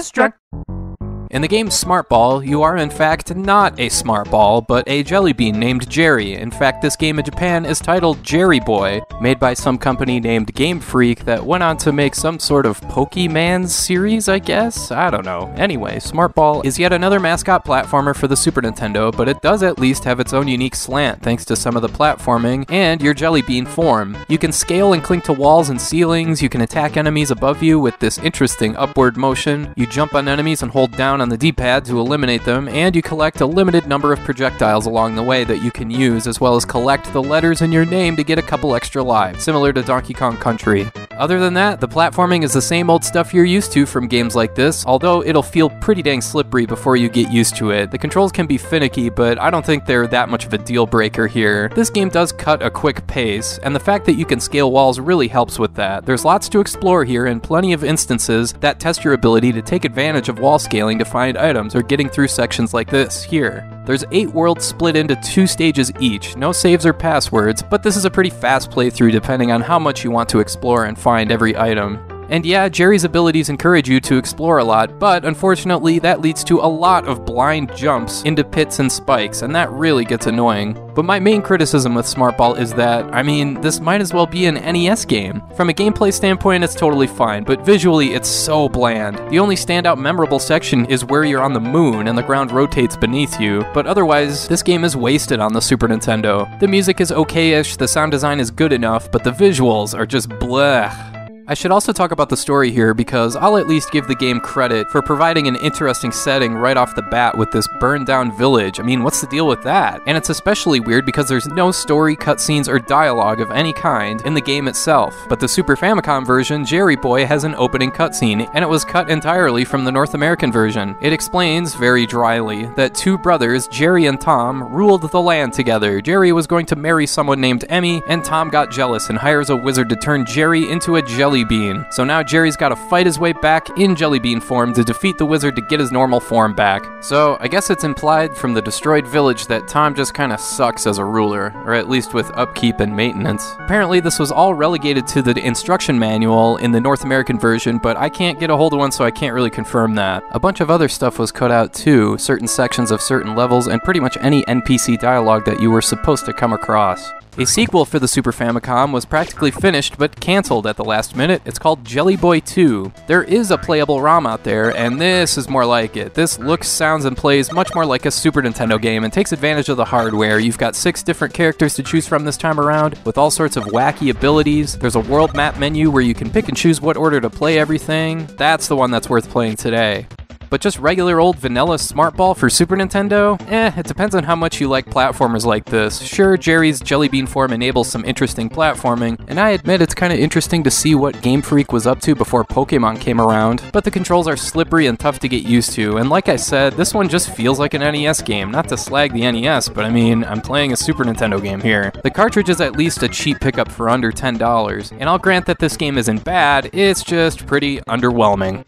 Struck. In the game Smart Ball, you are in fact not a smart ball, but a jelly bean named Jerry. In fact, this game in Japan is titled Jerry Boy, made by some company named Game Freak that went on to make some sort of Pokemon series, I guess? I don't know. Anyway, Smart Ball is yet another mascot platformer for the Super Nintendo, but it does at least have its own unique slant thanks to some of the platforming and your jelly bean form. You can scale and cling to walls and ceilings, you can attack enemies above you with this interesting upward motion, you jump on enemies and hold down on the D-pad to eliminate them, and you collect a limited number of projectiles along the way that you can use, as well as collect the letters in your name to get a couple extra lives, similar to Donkey Kong Country. Other than that, the platforming is the same old stuff you're used to from games like this, although it'll feel pretty dang slippery before you get used to it. The controls can be finicky, but I don't think they're that much of a deal breaker here. This game does cut a quick pace, and the fact that you can scale walls really helps with that. There's lots to explore here and plenty of instances that test your ability to take advantage of wall scaling to find items or getting through sections like this here. There's eight worlds split into two stages each, no saves or passwords, but this is a pretty fast playthrough depending on how much you want to explore and find every item. And yeah, Jerry's abilities encourage you to explore a lot, but unfortunately, that leads to a lot of blind jumps into pits and spikes, and that really gets annoying. But my main criticism with Smart Ball is that, I mean, this might as well be an NES game. From a gameplay standpoint, it's totally fine, but visually, it's so bland. The only standout memorable section is where you're on the moon and the ground rotates beneath you, but otherwise, this game is wasted on the Super Nintendo. The music is okay-ish, the sound design is good enough, but the visuals are just bleh. I should also talk about the story here because I'll at least give the game credit for providing an interesting setting right off the bat with this burned down village. I mean, what's the deal with that? And it's especially weird because there's no story, cutscenes, or dialogue of any kind in the game itself. But the Super Famicom version, Jerry Boy, has an opening cutscene, and it was cut entirely from the North American version. It explains, very dryly, that two brothers, Jerry and Tom, ruled the land together. Jerry was going to marry someone named Emmy, and Tom got jealous and hires a wizard to turn Jerry into a jelly Bean. So now Jerry's got to fight his way back in Jelly Bean form to defeat the wizard to get his normal form back. So I guess it's implied from the destroyed village that Tom just kind of sucks as a ruler, or at least with upkeep and maintenance. Apparently, this was all relegated to the instruction manual in the North American version, but I can't get a hold of one, so I can't really confirm that. A bunch of other stuff was cut out too, certain sections of certain levels, and pretty much any NPC dialogue that you were supposed to come across. A sequel for the Super Famicom was practically finished but cancelled at the last minute. It's called Jelly Boy 2. There is a playable ROM out there, and this is more like it. This looks, sounds, and plays much more like a Super Nintendo game and takes advantage of the hardware. You've got six different characters to choose from this time around, with all sorts of wacky abilities. There's a world map menu where you can pick and choose what order to play everything. That's the one that's worth playing today. But just regular old vanilla Smart Ball for Super Nintendo? Eh, it depends on how much you like platformers like this. Sure, Jerry's Jelly Bean form enables some interesting platforming, and I admit it's kind of interesting to see what Game Freak was up to before Pokemon came around, but the controls are slippery and tough to get used to, and like I said, this one just feels like an NES game. Not to slag the NES, but I mean, I'm playing a Super Nintendo game here. The cartridge is at least a cheap pickup for under $10, and I'll grant that this game isn't bad, it's just pretty underwhelming.